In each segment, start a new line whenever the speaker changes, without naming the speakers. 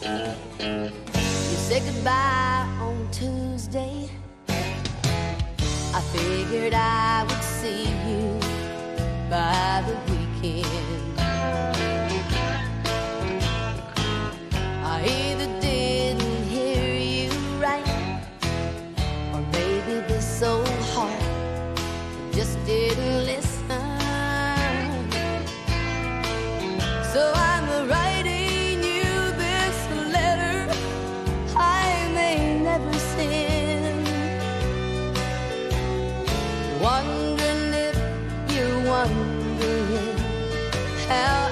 You said goodbye on Tuesday. I figured I would see you by wondering how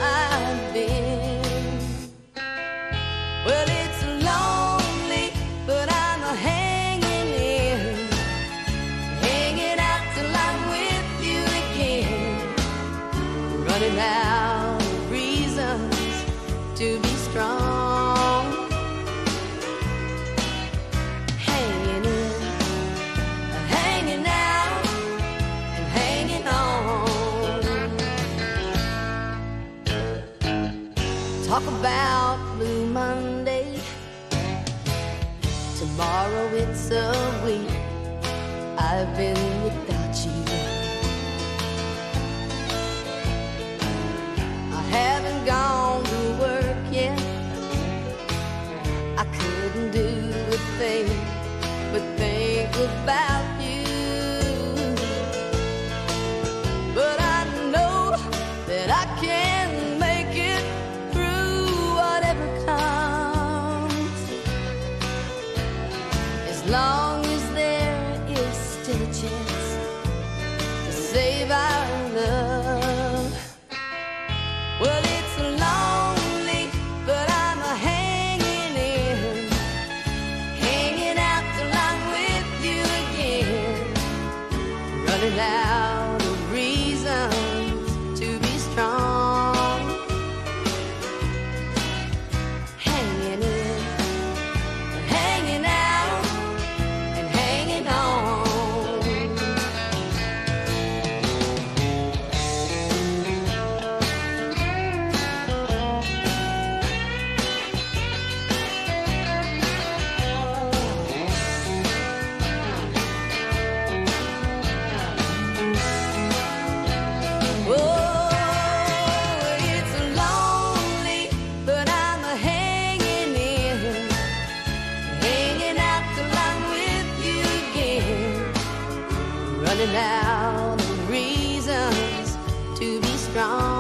Talk about Blue Monday. Tomorrow it's a week I've been without you. I haven't gone to work yet. I couldn't do a thing but think about long as there is still a chance to save our love. Well, it's lonely, but I'm hanging in, hanging out till I'm with you again, running out of reasons to be strong. finding out the reasons to be strong.